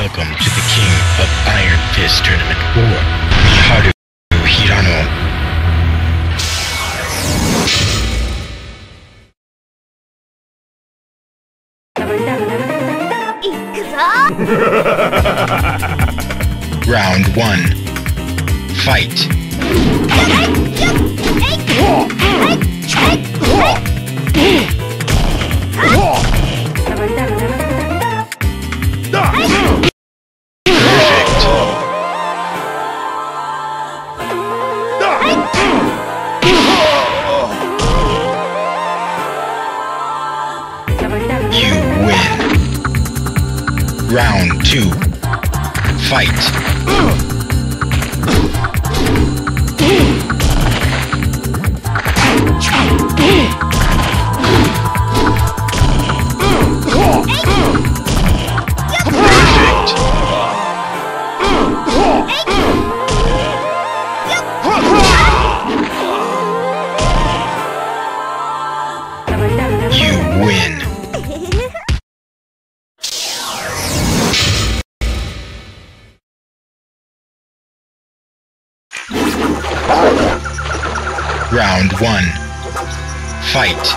Welcome to the King of Iron Fist Tournament. 4, Miharu Hirano. Round 1 Fight. Round 2. Fight. Win. Round 1. Fight.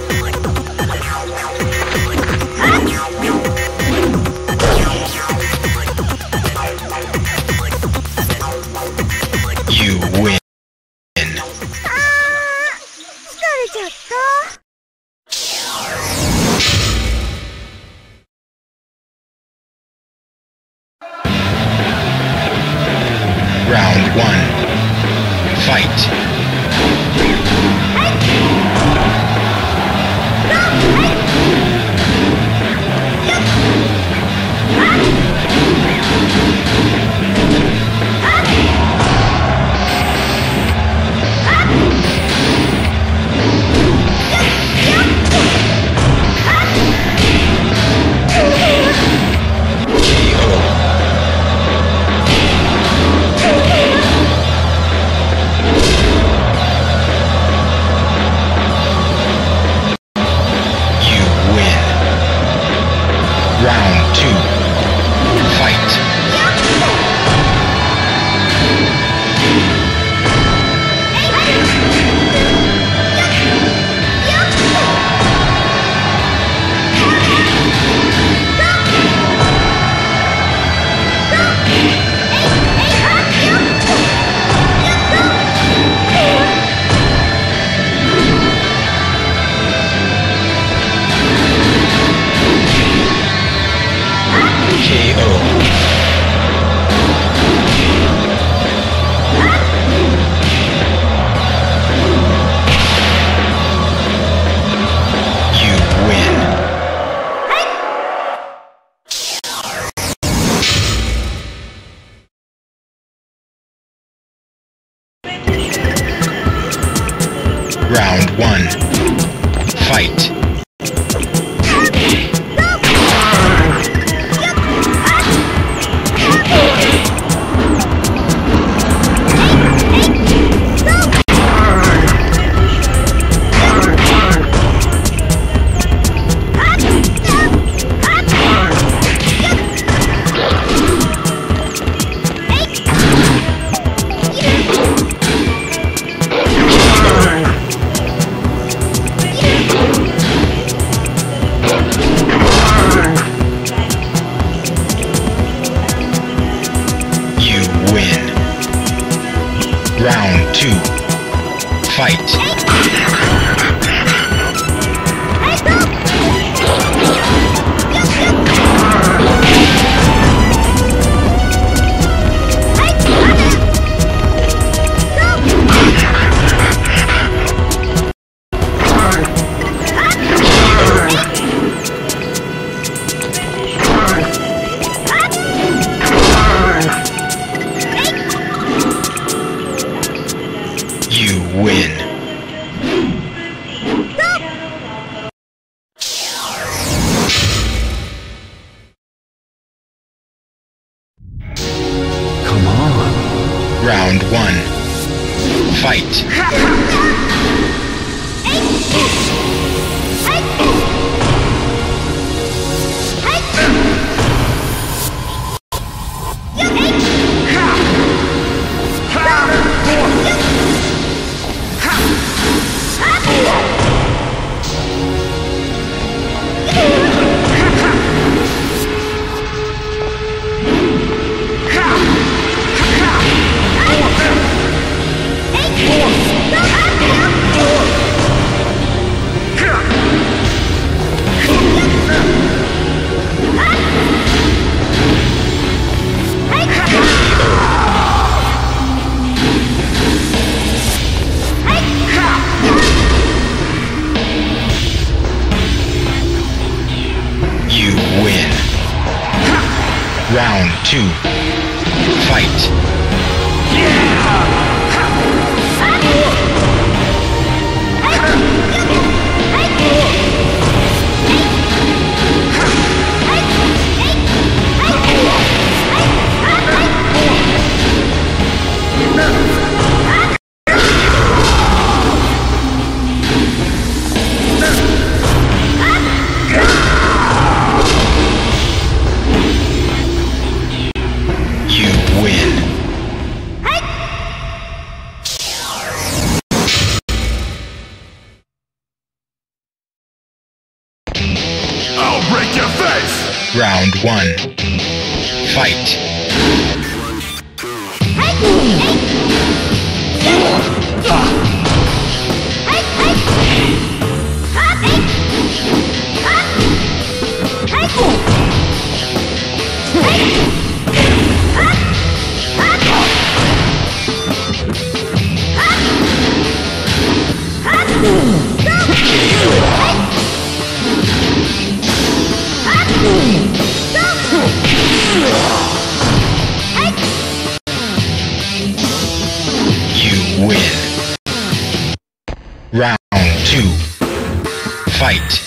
Round 1. Fight. Round one. Fight. Win. Round two. Fight.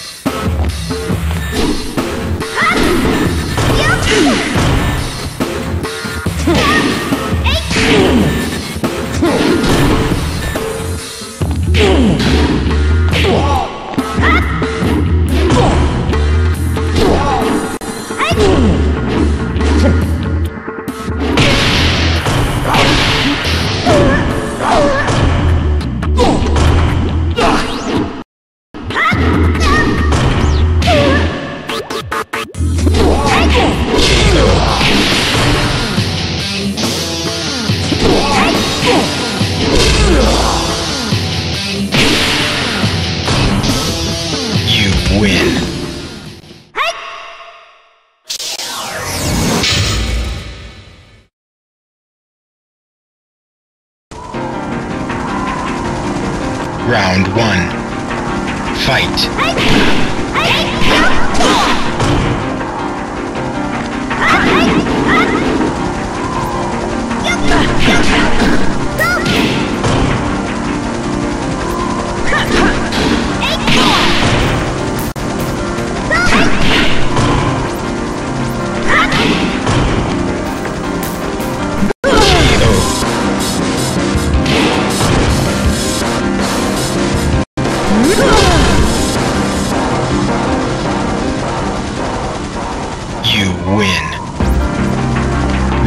Win.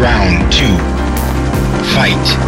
Round two. Fight.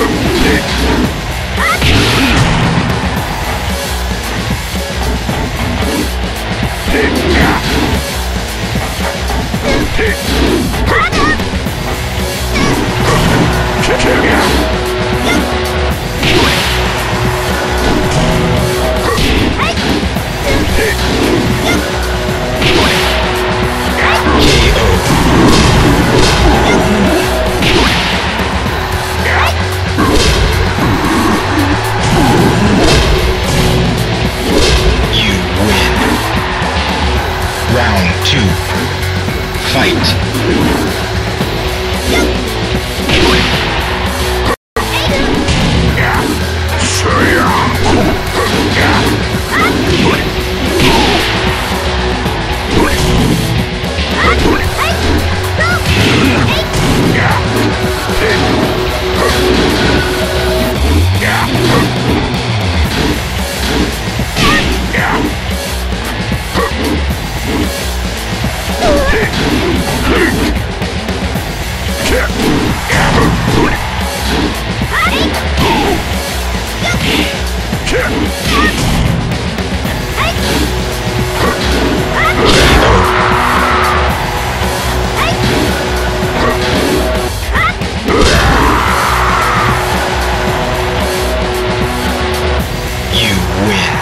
KO. 无言